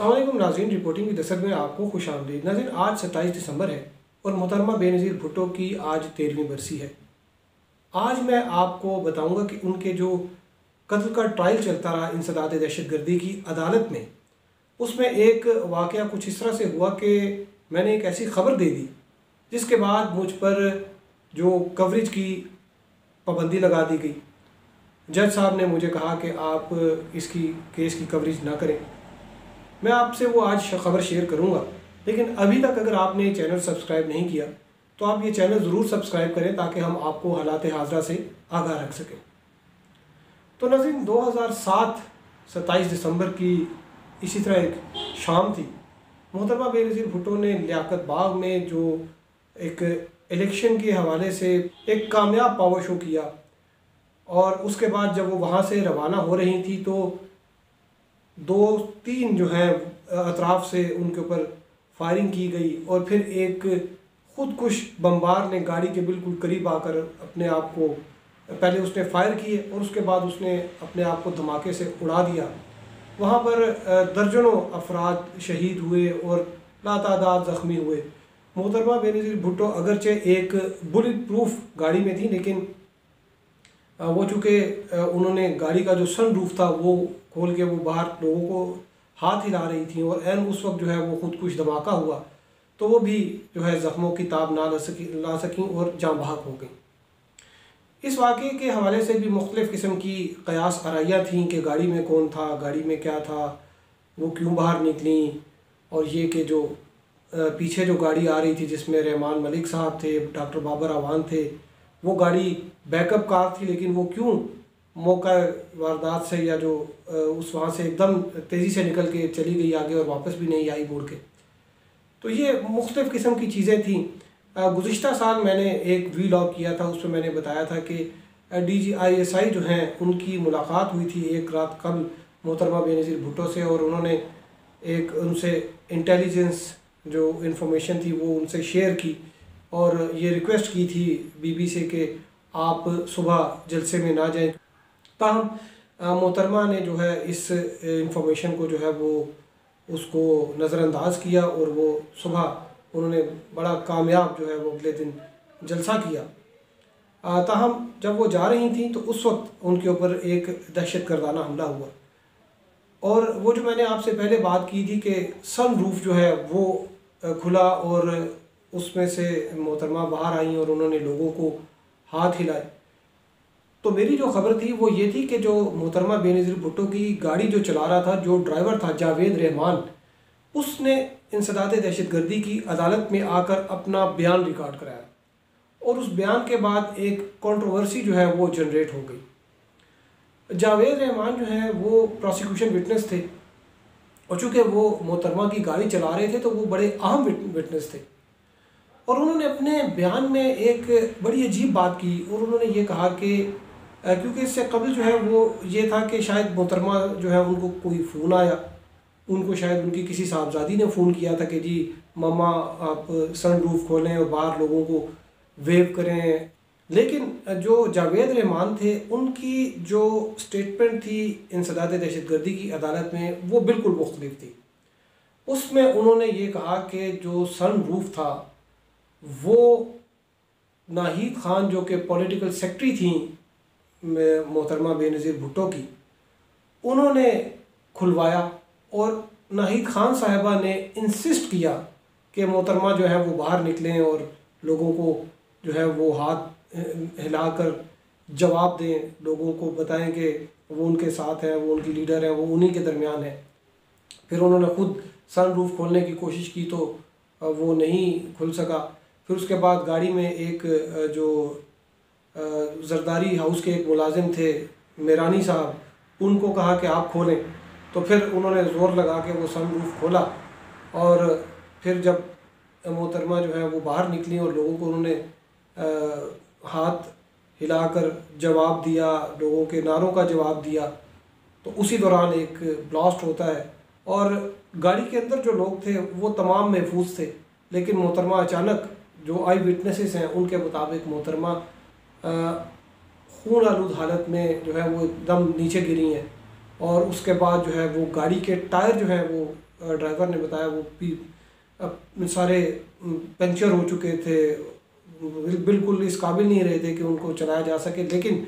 अल्लाम नाजीन reporting की दसत में आपको खुश आमदीद। नाजीन आज सत्ताईस दिसंबर है और मोहतरमा बेनज़ीर भुट्टो की आज तेरहवीं बरसी है। आज मैं आपको बताऊँगा कि उनके जो कत्ल का ट्रायल चलता रहा इंसदाद दहशत गर्दी की अदालत में, उसमें एक वाक़ कुछ इस तरह से हुआ कि मैंने एक ऐसी ख़बर दे दी, जिसके बाद मुझ पर जो कवरेज की पाबंदी लगा दी गई। जज साहब ने मुझे कहा कि आप इसकी, केस की कवरेज ना करें। मैं आपसे वो आज ख़बर शेयर करूँगा। लेकिन अभी तक अगर आपने ये चैनल सब्सक्राइब नहीं किया तो आप ये चैनल ज़रूर सब्सक्राइब करें ताकि हम आपको हालात हाजरा से आगाह रख सकें। तो नजीन 2007 सत्ताईस दिसंबर की इसी तरह एक शाम थी। मोहतरमा बेनज़ीर भुट्टो ने लियाकत बाग में जो एक इलेक्शन के हवाले से एक कामयाब पावर शो किया और उसके बाद जब वो वहाँ से रवाना हो रही थी तो दो, तीन जो हैं, अतराफ़ से उनके ऊपर फायरिंग की गई और फिर एक खुद कुश बम्बार ने गाड़ी के बिल्कुल करीब आकर अपने आप को, पहले उसने फायर किए और उसके बाद उसने अपने आप को धमाके से उड़ा दिया। वहाँ पर दर्जनों अफराद शहीद हुए और लातादाद ज़ख्मी हुए। मोहतरमा बेनज़ीर भुट्टो अगरचे एक बुलेट प्रूफ गाड़ी में थी, लेकिन वो चूँकि उन्होंने गाड़ी का जो सन रूफ था, वो खोल के वो बाहर लोगों को हाथ हिला रही थी और एन उस वक्त जो है वो खुद कुछ धमाका हुआ तो वो भी जो है ज़ख्मों की ताब ना ला सकी, ला सकें और जाँ बहक हो गई। इस वाक़े के हवाले से भी मुख्तलिफ़ किस्म की क़यास आरइयाँ थी कि गाड़ी में कौन था, गाड़ी में क्या था, वो क्यों बाहर निकली और ये कि जो पीछे जो गाड़ी आ रही थी जिसमें रहमान मलिक साहब थे, डॉक्टर बाबर आवान थे, वो गाड़ी बैकअप कार थी लेकिन वो क्यों मौका, वारदात से या जो उस वहाँ से एकदम तेज़ी से निकल के चली गई आगे और वापस भी नहीं आई मुड़ के। तो ये मुख्तफ़ किस्म की चीज़ें थी। गुज्त साल मैंने एक वी लॉग किया था, उसमें मैंने बताया था कि D G I S I जो हैं, उनकी मुलाकात हुई थी एक रात कल मोहतरमा बेनज़ीर भुट्टो से और उन्होंने एक उनसे इंटेलिजेंस जो इन्फॉर्मेशन थी वो उनसे शेयर की और ये रिक्वेस्ट की थी बीबी से कि आप सुबह जलसे में ना जाएँ। ताहम मोहतरमा ने जो है इस इंफॉर्मेशन को जो है वो उसको नज़रअंदाज किया और वो सुबह उन्होंने बड़ा कामयाब जो है वो अगले दिन जलसा किया। ताहम जब वो जा रही थी तो उस वक्त उनके ऊपर एक दहशत गर्दाना हमला हुआ। और वो जो मैंने आपसे पहले बात की थी कि सन रूफ जो है वो खुला और उसमें से मोहतरमा बाहर आई और उन्होंने लोगों को हाथ हिलाए। तो मेरी जो खबर थी वो ये थी कि जो मोहतरमा बेनज़ीर भुट्टो की गाड़ी जो चला रहा था, जो ड्राइवर था जावेद रहमान, उसने इंसदात दहशत गर्दी की अदालत में आकर अपना बयान रिकॉर्ड कराया। और उस बयान के बाद एक कंट्रोवर्सी जो है वो जनरेट हो गई। जावेद रहमान जो है वो प्रोसिक्यूशन विटनेस थे और चूँकि वो मोहतरमा की गाड़ी चला रहे थे तो वो बड़े अहम विटनेस थे। और उन्होंने अपने बयान में एक बड़ी अजीब बात की और उन्होंने ये कहा कि क्योंकि इससे कबल जो है वो ये था कि शायद मोहतरमा जो है उनको कोई फ़ोन आया। उनको शायद उनकी किसी साहबजादी ने फ़ोन किया था कि जी, मामा आप सन रूफ खोलें और बाहर लोगों को वेव करें। लेकिन जो जावेद रहमान थे, उनकी जो स्टेटमेंट थी इंसदाद दहशत गर्दी की अदालत में, वो बिल्कुल मुख्तलिफ़ थी। उसमें उन्होंने ये कहा कि जो सन रूफ था, वो नाहिद ख़ान जो कि पॉलिटिकल सेक्रेटरी थी मोहतरमा बेनज़ीर भुट्टो की, उन्होंने खुलवाया और नाहिद ख़ान साहिबा ने इंसिस्ट किया कि मोहतरमा जो है वो बाहर निकलें और लोगों को जो है वो हाथ हिलाकर जवाब दें, लोगों को बताएँ कि वो उनके साथ हैं, वो उनकी लीडर हैं, वो उन्हीं के दरमियान है। फिर उन्होंने ख़ुद सन रूफ खोलने की कोशिश की तो वो नहीं खुल सका। फिर उसके बाद गाड़ी में एक, जो जरदारी हाउस के एक मुलाजिम थे, मेरानी साहब। उनको कहा कि आप खोलें। तो फिर उन्होंने ज़ोर लगा के वो सन रूफ खोला और फिर जब मोहतरमा जो है वो बाहर निकली और लोगों को उन्होंने हाथ हिलाकर जवाब दिया, लोगों के नारों का जवाब दिया तो उसी दौरान एक ब्लास्ट होता है। और गाड़ी के अंदर जो लोग थे, वो तमाम महफूज थे। लेकिन मोहतरमा अचानक जो आई विटनेसेस हैं, उनके मुताबिक मोहतरमा खून आलूद हालत में जो है वो एकदम नीचे गिरी हैं और उसके बाद जो है वो गाड़ी के टायर जो है वो ड्राइवर ने बताया वो भी सारे पंचर हो चुके थे। बिल्कुल इस काबिल नहीं रहे थे कि उनको चलाया जा सके। लेकिन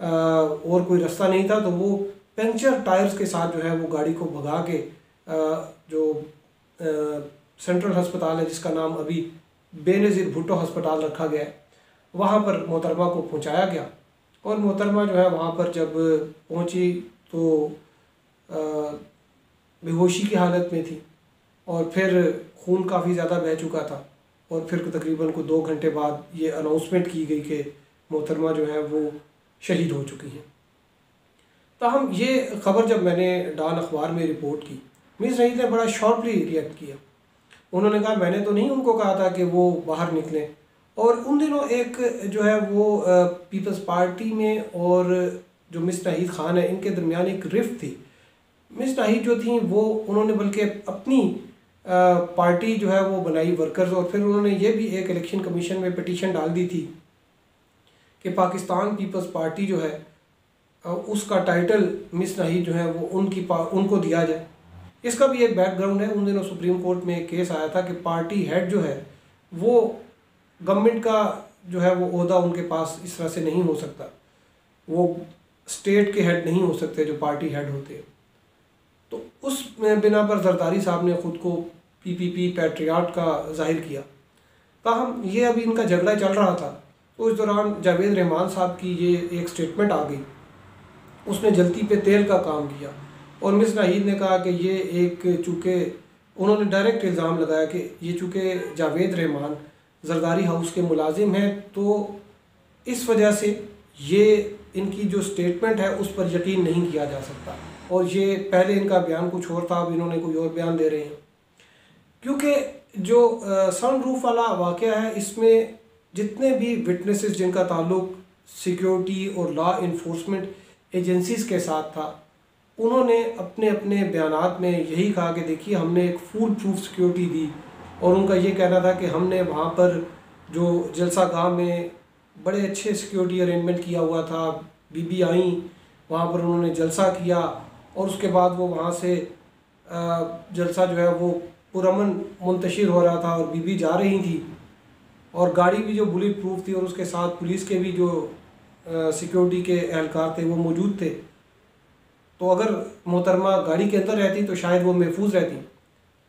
और कोई रास्ता नहीं था तो वो पंचर टायर्स के साथ जो है वो गाड़ी को भगा के जो सेंट्रल अस्पताल है जिसका नाम अभी बेनज़ीर भुट्टो अस्पताल रखा गया है। वहाँ पर मोहतरमा को पहुँचाया गया। और मोहतरमा जो है वहाँ पर जब पहुँची तो बेहोशी की हालत में थी और फिर खून काफ़ी ज़्यादा बह चुका था और फिर तकरीबन को दो घंटे बाद ये अनाउंसमेंट की गई कि मोहतरमा जो है वो शहीद हो चुकी हैं। ताहम ये ख़बर जब मैंने डान अखबार में रिपोर्ट की मिस रहीद ने बड़ा शॉर्टली रिएक्ट किया। उन्होंने कहा, मैंने तो नहीं उनको कहा था कि वो बाहर निकलें और उन दिनों एक जो है वो पीपल्स पार्टी में और जो मिस नाहिद ख़ान है, इनके दरमियान एक रिफ्ट थी। मिस नाहिद जो थी, वो उन्होंने बल्कि अपनी पार्टी जो है वो बनाई वर्कर्स और फिर उन्होंने ये भी एक इलेक्शन कमीशन में पटिशन डाल दी थी कि पाकिस्तान पीपल्स पार्टी जो है उसका टाइटल मिस नाहिद जो है वो उनकी पा, उनको दिया जाए। इसका भी एक बैकग्राउंड है। उन दिनों सुप्रीम कोर्ट में एक केस आया था कि पार्टी हेड जो है, वो गवर्नमेंट का जो है वो अहदा उनके पास इस तरह से नहीं हो सकता। वो स्टेट के हेड नहीं हो सकते, जो पार्टी हेड होते हैं। तो उस बिना पर जरदारी साहब ने ख़ुद को पीपीपी, पैट्रियाट का ज़ाहिर किया। ताहम ये अभी इनका झगड़ा चल रहा था तो इस दौरान जावेद रहमान साहब की ये एक स्टेटमेंट आ गई। उसने जल्दी पे तेल का काम किया और मिस नाहिद ने कहा कि ये एक चूँकि, उन्होंने डायरेक्ट इल्ज़ाम लगाया कि ये चूँकि जावेद रहमान जरदारी हाउस के मुलाजिम हैं तो इस वजह से ये इनकी जो स्टेटमेंट है, उस पर यकीन नहीं किया जा सकता। और ये पहले इनका बयान कुछ और था, अब इन्होंने कोई और बयान दे रहे हैं। क्योंकि जो सन रूफ वाला वाक़ है, इसमें जितने भी विटनेसेस जिनका ताल्लुक सिक्योरिटी और लॉ इन्फोर्समेंट एजेंसीज़ के साथ था, उन्होंने अपने अपने बयान में यही कहा कि देखिए, हमने एक फुल प्रूफ सिक्योरिटी दी। और उनका ये कहना था कि हमने वहाँ पर जो जलसा गाह में बड़े अच्छे सिक्योरिटी अरेंजमेंट किया हुआ था, बीबी आई, वहाँ पर उन्होंने जलसा किया और उसके बाद वो वहाँ से जलसा जो है वो पुरमन मुंतशिर हो रहा था और बीबी जा रही थी। और गाड़ी भी जो बुलेट प्रूफ थी और उसके साथ पुलिस के भी जो सिक्योरिटी के एहलकार थे वो मौजूद थे। तो अगर मोहतरमा गाड़ी के अंदर रहती तो शायद वो महफूज रहती।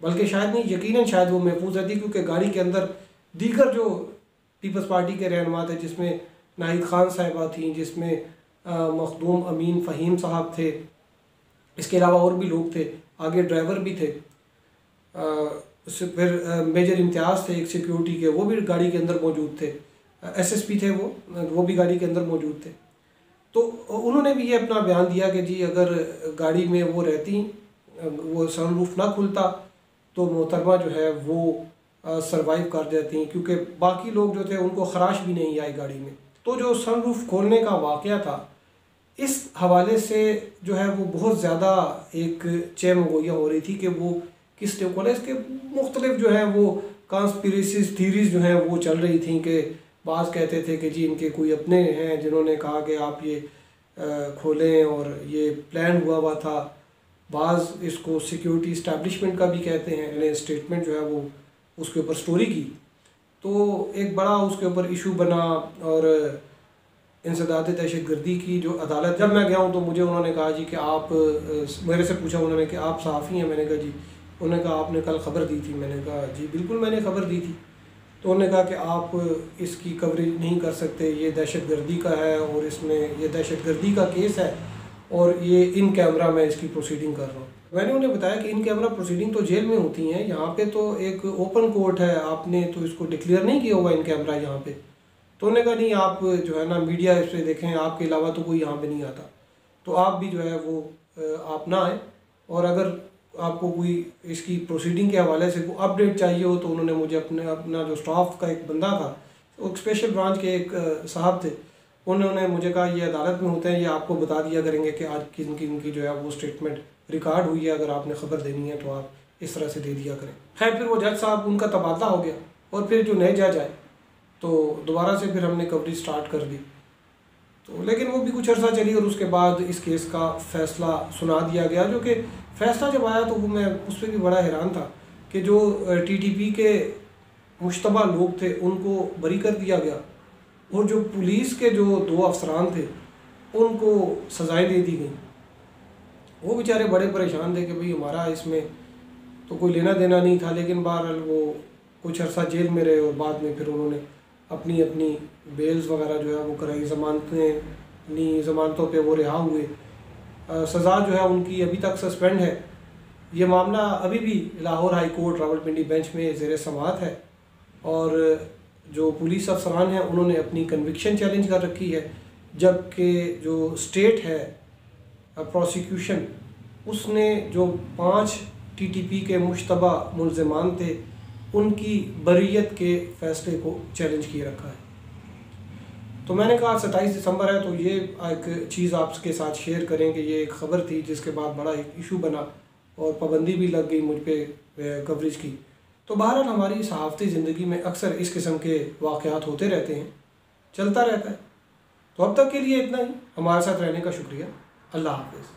बल्कि शायद नहीं यकीन शायद वो महफूज रहती क्योंकि गाड़ी के अंदर दीगर जो पीपल्स पार्टी के रहनमा थे जिसमें नाहिद ख़ान साहिबा थी जिसमें मखदूम अमीन फ़हीम साहब थे इसके अलावा और भी लोग थे आगे ड्राइवर भी थे आ, फिर मेजर इम्तियाज़ थे एक सिक्योरिटी के वो भी गाड़ी के अंदर मौजूद थे एसएसपी थे वो वो भी गाड़ी के अंदर मौजूद थे। तो उन्होंने भी ये अपना बयान दिया कि जी अगर गाड़ी में वो रहती वो सनरूफ ना खुलता तो मोहतरमा जो है वो सरवाइव कर जाती क्योंकि बाकी लोग जो थे उनको खराश भी नहीं आई गाड़ी में। तो जो सनरूफ खोलने का वाक़ था, इस हवाले से जो है वो बहुत ज़्यादा एक चेमगोइयाँ हो रही थी कि वो किस टेप खोला इसके मुख्तलिफ़ जो है वो कॉन्स्परेसीज थीरीज जो हैं वो चल रही थी कि बाज़ कहते थे कि जी इनके कोई अपने हैं जिन्होंने कहा कि आप ये खोलें और ये प्लान हुआ हुआ था। बाज़ इसको सिक्योरिटी इस्टेब्लिशमेंट का भी कहते हैं यानी स्टेटमेंट जो है वो उसके ऊपर स्टोरी की। तो एक बड़ा उसके ऊपर इशू बना और इंसदाद दहशत गर्दी की जो अदालत, जब मैं गया हूँ तो मुझे उन्होंने कहा जी कि आप, मेरे से पूछा उन्होंने कि आप सहाफ़ी हैं मैंने कहा जी। उन्होंने कहा, आपने कल ख़बर दी थी? मैंने कहा, जी, बिल्कुल मैंने ख़बर दी थी। तो उन्होंने कहा कि आप इसकी कवरेज नहीं कर सकते। ये दहशत गर्दी का है और इसमें यह दहशत गर्दी का केस है। और ये इन कैमरा मैं इसकी प्रोसीडिंग कर रहा हूँ। मैंने उन्हें बताया कि इन कैमरा प्रोसीडिंग तो जेल में होती हैं, यहाँ पे तो एक ओपन कोर्ट है, आपने तो इसको डिक्लेयर नहीं किया होगा इन कैमरा यहाँ पे। तो उन्होंने कहा, नहीं, आप जो है ना मीडिया इस पर देखें, आपके अलावा तो कोई यहाँ पे नहीं आता। तो आप भी जो है वो आप ना आए और अगर आपको कोई इसकी प्रोसीडिंग के हवाले से कोई अपडेट चाहिए हो तो उन्होंने मुझे अपने, अपना जो स्टाफ का एक बंदा था, वो स्पेशल ब्रांच के एक साहब थे। उन्होंने मुझे कहा, ये अदालत में होते हैं, ये आपको बता दिया करेंगे कि आज किन किन की जो है वो स्टेटमेंट रिकॉर्ड हुई है। अगर आपने खबर देनी है तो आप इस तरह से दे दिया करें। खैर, फिर वो जज साहब, उनका तबादला हो गया और फिर जो नए जज आए तो दोबारा से फिर हमने कवरेज स्टार्ट कर दी। तो लेकिन वो भी कुछ अर्सा चली और उसके बाद इस केस का फैसला सुना दिया गया, जो कि फैसला जब आया तो वो मैं उस पर भी बड़ा हैरान था कि जो टीटीपी के मुशतबा लोग थे, उनको बरी कर दिया गया। और जो पुलिस के जो दो अफसरान थे, उनको सज़ाएँ दे दी गई। वो बेचारे बड़े परेशान थे कि भाई हमारा इसमें तो कोई लेना देना नहीं था, लेकिन बहरहाल वो कुछ अर्सा जेल में रहे और बाद में फिर उन्होंने अपनी अपनी बेल्स वगैरह जो है वो कराई। ज़मानतें अपनी ज़मानतों पे वो रिहा हुए। सज़ा जो है उनकी अभी तक सस्पेंड है। ये मामला अभी भी Lahore high court Rawalpindi bench में ज़ेर समात है और जो पुलिस अफसरान हैं, उन्होंने अपनी कन्विक्शन चैलेंज कर रखी है, जबकि जो स्टेट है प्रोसिक्यूशन उसने जो पाँच टीटीपी के मुशतबा मुलजमान थे, उनकी बरीत के फ़ैसले को चैलेंज किए रखा है। तो मैंने कहा, सत्ताईस दिसंबर है तो ये एक चीज़ आपके साथ शेयर करें कि ये एक ख़बर थी, जिसके बाद बड़ा एक इशू बना, और पाबंदी भी लग गई मुझ पर कवरेज की। तो बहरहाल हमारी सहाफ़ती ज़िंदगी में अक्सर इस किस्म के वाक़ात होते रहते हैं, चलता रहता है। तो अब तक के लिए इतना ही। हमारे साथ रहने का शुक्रिया। अल्लाह हाफिज़।